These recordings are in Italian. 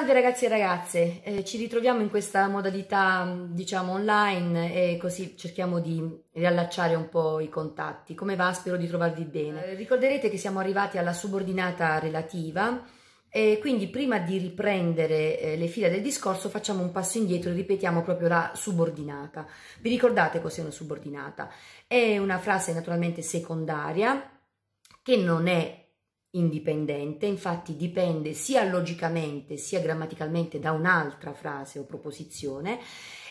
Salve ragazzi e ragazze, eh, ci ritroviamo in questa modalità diciamo online e così cerchiamo di riallacciare un po' i contatti. Come va? Spero di trovarvi bene. Eh, ricorderete che siamo arrivati alla subordinata relativa e quindi prima di riprendere eh, le fila del discorso facciamo un passo indietro e ripetiamo proprio la subordinata. Vi ricordate cos'è una subordinata? È una frase naturalmente secondaria che non è indipendente, infatti dipende sia logicamente sia grammaticalmente da un'altra frase o proposizione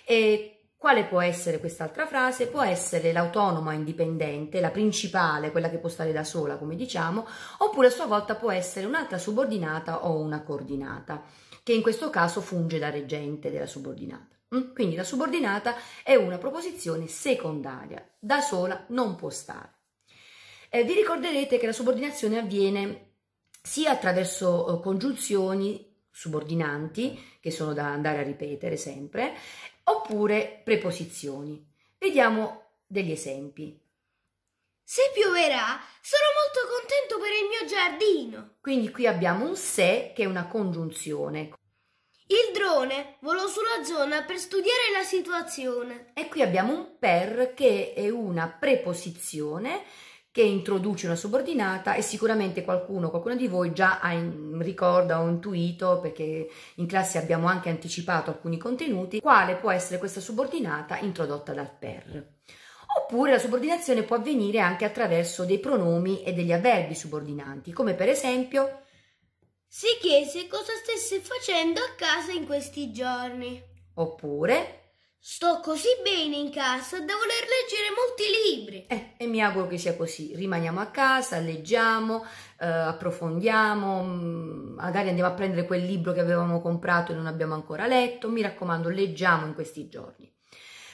e quale può essere quest'altra frase? Può essere l'autonoma indipendente, la principale, quella che può stare da sola, come diciamo, oppure a sua volta può essere un'altra subordinata o una coordinata, che in questo caso funge da reggente della subordinata. Mm? Quindi la subordinata è una proposizione secondaria, da sola non può stare. Eh, vi ricorderete che la subordinazione avviene sia attraverso eh, congiunzioni subordinanti, che sono da andare a ripetere sempre, oppure preposizioni. Vediamo degli esempi. Se pioverà, sarò molto contento per il mio giardino. Quindi qui abbiamo un se che è una congiunzione. Il drone volò sulla zona per studiare la situazione. E qui abbiamo un per che è una preposizione che introduce una subordinata e sicuramente qualcuno, qualcuno di voi già ha in, ricorda o intuito, perché in classe abbiamo anche anticipato alcuni contenuti, quale può essere questa subordinata introdotta dal per. Oppure la subordinazione può avvenire anche attraverso dei pronomi e degli avverbi subordinanti, come per esempio si chiese cosa stesse facendo a casa in questi giorni. Oppure Sto così bene in casa da voler leggere molti libri. Eh, e mi auguro che sia così. Rimaniamo a casa, leggiamo, eh, approfondiamo, mm, magari andiamo a prendere quel libro che avevamo comprato e non abbiamo ancora letto. Mi raccomando, leggiamo in questi giorni.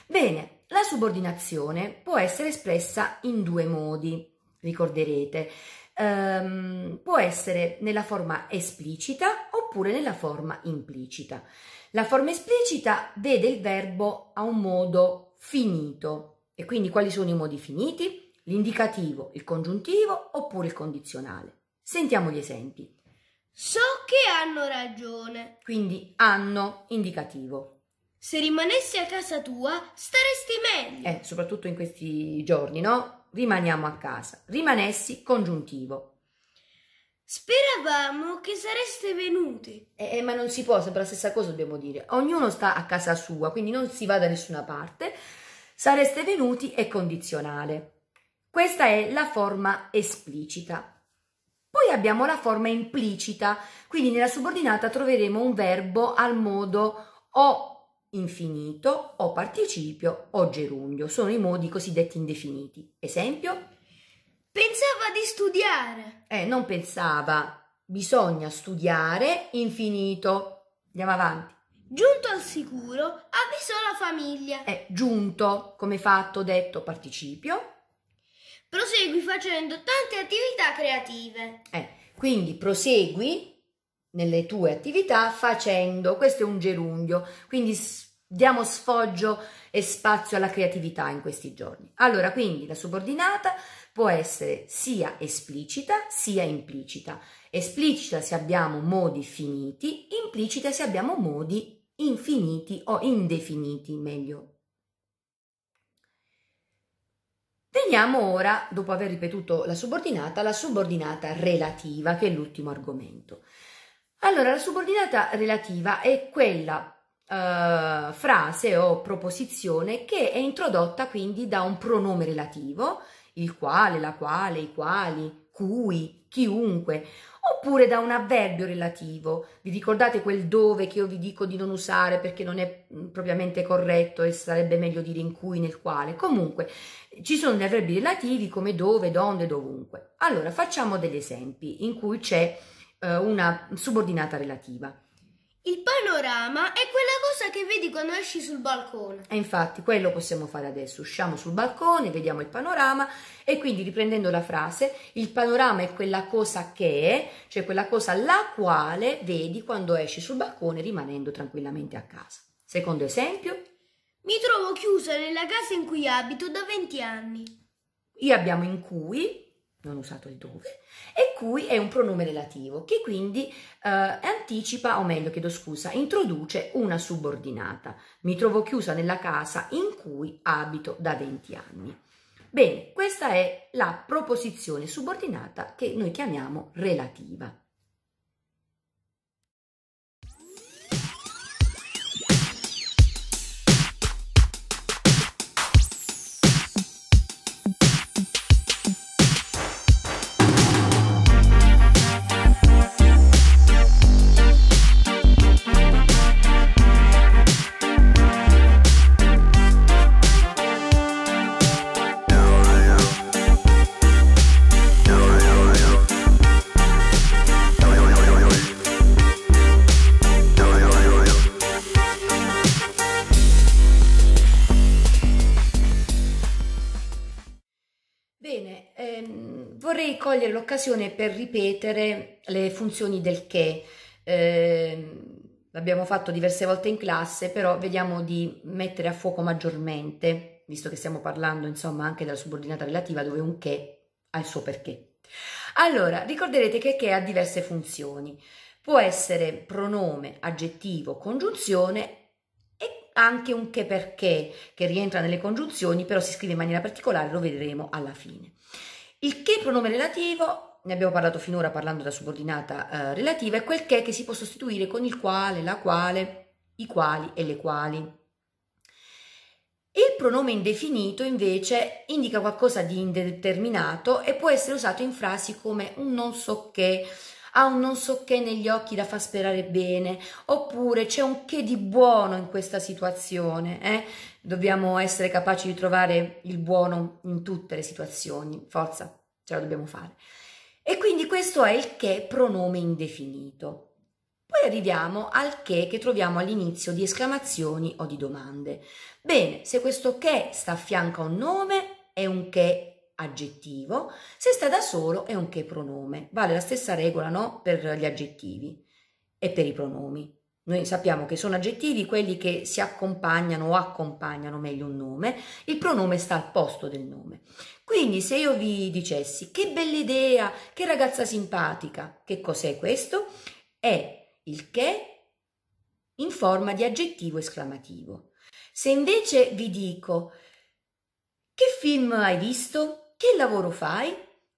Bene, la subordinazione può essere espressa in due modi, ricorderete. Um, può essere nella forma esplicita oppure nella forma implicita. La forma esplicita vede il verbo a un modo finito. E quindi quali sono i modi finiti? L'indicativo, il congiuntivo oppure il condizionale. Sentiamo gli esempi. So che hanno ragione. Quindi hanno indicativo. Se rimanessi a casa tua staresti meglio. Eh, soprattutto in questi giorni, no? Rimaniamo a casa. Rimanessi congiuntivo. Speravamo che sareste venuti. Eh, eh, ma non si può, sempre la stessa cosa dobbiamo dire. Ognuno sta a casa sua, quindi non si va da nessuna parte. Sareste venuti è condizionale. Questa è la forma esplicita. Poi abbiamo la forma implicita, quindi nella subordinata troveremo un verbo al modo o infinito o participio o gerundio. Sono i modi cosiddetti indefiniti. Esempio? Studiare. Eh, non pensava. Bisogna studiare infinito. Andiamo avanti. Giunto al sicuro, avvisò la famiglia. È giunto, come fatto, detto, participio. Prosegui facendo tante attività creative. Eh, quindi prosegui nelle tue attività facendo, questo è un gerundio, quindi diamo sfoggio e spazio alla creatività in questi giorni. Allora, quindi la subordinata può essere sia esplicita sia implicita. Esplicita se abbiamo modi finiti, implicita se abbiamo modi infiniti o indefiniti, meglio. Veniamo ora, dopo aver ripetuto la subordinata, alla subordinata relativa, che è l'ultimo argomento. Allora, la subordinata relativa è quella Uh, frase o proposizione che è introdotta quindi da un pronome relativo il quale, la quale, i quali, cui, chiunque, oppure da un avverbio relativo. Vi ricordate quel dove che io vi dico di non usare perché non è mm, propriamente corretto e sarebbe meglio dire in cui, nel quale. Comunque, ci sono gli avverbi relativi come dove, donde, dovunque. Allora, facciamo degli esempi in cui c'è eh, una subordinata relativa. Il panorama è quella cosa che vedi quando esci sul balcone. E infatti quello possiamo fare adesso. Usciamo sul balcone, vediamo il panorama e quindi riprendendo la frase, il panorama è quella cosa che è, cioè quella cosa la quale vedi quando esci sul balcone rimanendo tranquillamente a casa. Secondo esempio. Mi trovo chiusa nella casa in cui abito da 20 anni. Io abbiamo in cui, non usato il dove, e cui è un pronome relativo, che quindi eh, anticipa, o meglio, chiedo scusa, introduce una subordinata. Mi trovo chiusa nella casa in cui abito da 20 anni. Bene, questa è la proposizione subordinata che noi chiamiamo relativa. Bene, ehm, vorrei cogliere l'occasione per ripetere le funzioni del che. Eh, l'abbiamo fatto diverse volte in classe, però vediamo di mettere a fuoco maggiormente, visto che stiamo parlando insomma anche della subordinata relativa dove un che ha il suo perché. Allora, ricorderete che che ha diverse funzioni. Può essere pronome, aggettivo, congiunzione anche un che perché che rientra nelle congiunzioni, però si scrive in maniera particolare, lo vedremo alla fine. Il che pronome relativo, ne abbiamo parlato finora parlando della subordinata eh, relativa, è quel che che si può sostituire con il quale, la quale, i quali e le quali. Il pronome indefinito invece indica qualcosa di indeterminato e può essere usato in frasi come un non so che, ha un non so che negli occhi da far sperare bene, oppure c'è un che di buono in questa situazione. Eh? Dobbiamo essere capaci di trovare il buono in tutte le situazioni, forza, ce la dobbiamo fare. E quindi questo è il che pronome indefinito. Poi arriviamo al che che troviamo all'inizio di esclamazioni o di domande. Bene, se questo che sta a fianco a un nome è un che aggettivo, se sta da solo è un che pronome. Vale la stessa regola no? per gli aggettivi e per i pronomi. Noi sappiamo che sono aggettivi quelli che si accompagnano o accompagnano meglio un nome, il pronome sta al posto del nome. Quindi se io vi dicessi che bella idea, che ragazza simpatica, che cos'è questo? È il che in forma di aggettivo esclamativo. Se invece vi dico che film hai visto? Che lavoro fai?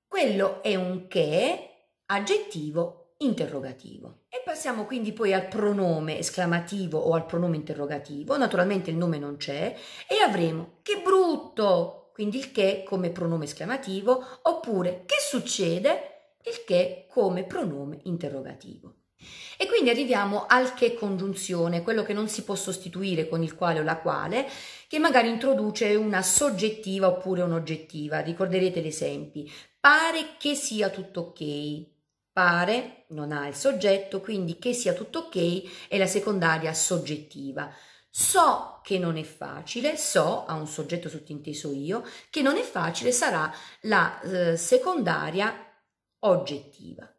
Quello è un che aggettivo interrogativo. E passiamo quindi poi al pronome esclamativo o al pronome interrogativo. Naturalmente il nome non c'è e avremo che brutto, quindi il che come pronome esclamativo, oppure che succede, il che come pronome interrogativo. E quindi arriviamo al che congiunzione, quello che non si può sostituire con il quale o la quale, che magari introduce una soggettiva oppure un'oggettiva. Ricorderete gli esempi. Pare che sia tutto ok. Pare non ha il soggetto, quindi che sia tutto ok è la secondaria soggettiva. So che non è facile, so, ha un soggetto sottinteso io, che non è facile sarà la eh, secondaria oggettiva.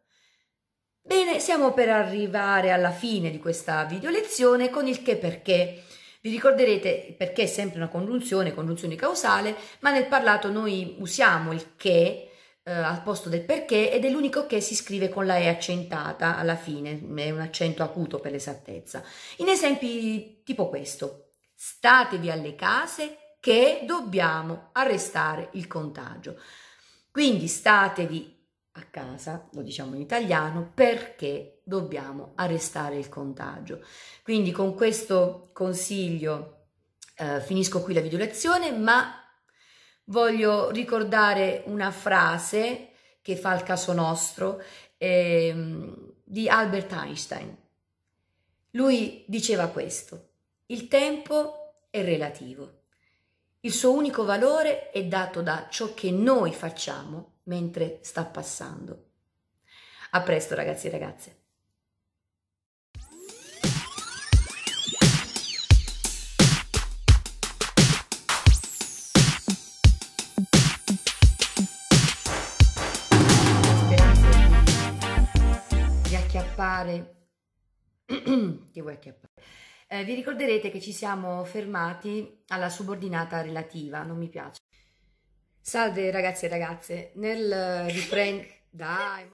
Bene, siamo per arrivare alla fine di questa video lezione con il che perché. Vi ricorderete perché è sempre una congiunzione, congiunzione causale, ma nel parlato noi usiamo il che eh, al posto del perché ed è l'unico che si scrive con la E accentata alla fine, è un accento acuto per l'esattezza. In esempi tipo questo, statevi alle case che dobbiamo arrestare il contagio. Quindi statevi a casa, lo diciamo in italiano, perché dobbiamo arrestare il contagio. Quindi con questo consiglio eh, finisco qui la video lezione, ma voglio ricordare una frase che fa il caso nostro eh, di Albert Einstein. Lui diceva questo, il tempo è relativo. Il suo unico valore è dato da ciò che noi facciamo mentre sta passando. A presto ragazzi e ragazze. ti vuoi acchiappare eh, vi ricorderete che ci siamo fermati alla subordinata relativa non mi piace. Salve ragazzi e ragazze, nel riprendere... Dai...